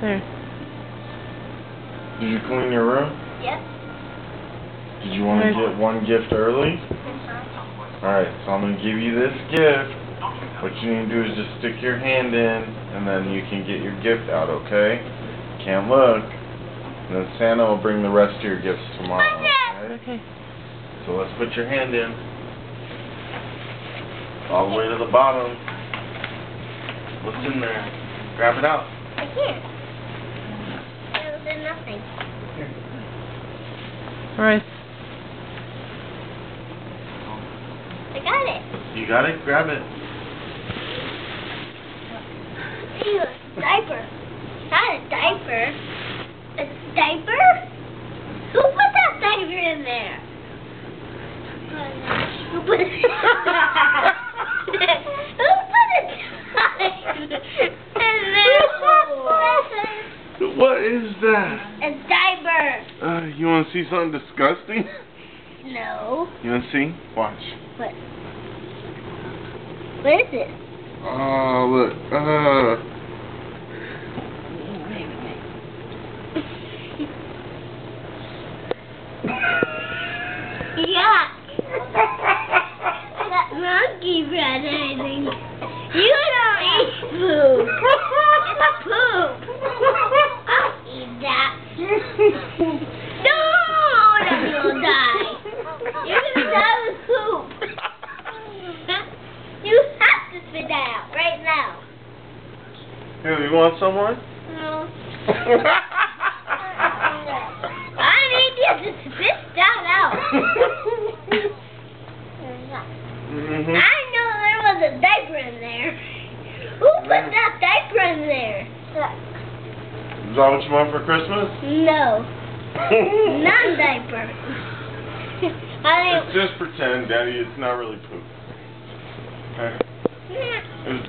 There. Did you clean your room? Yep. Did you want to get one gift early? Alright, so I'm going to give you this gift. What you need to do is just stick your hand in, and then you can get your gift out, okay? Can't look. And then Santa will bring the rest of your gifts tomorrow, okay? Okay. So let's put your hand in. All the way to the bottom. What's in there? Grab it out. I can't. There was nothing. Alright. I got it. You got it? Grab it. Ew, diaper. Not a diaper. A diaper? Who put that diaper in there? Who put it? Who put a diaper in there? What is that? A diaper. Uh, you want to see something disgusting? No. You want to see? Watch. What? What is it? Oh, look. Uh. No, you'll die. You're gonna die with poop. you have to spit that out right now. Here, you want someone? No. I need you to spit that out. hmm I know there was a diaper in there. Who put that diaper in there? Is that what you want for Christmas? No, non-diaper. Just pretend, Daddy. It's not really poop. Okay. was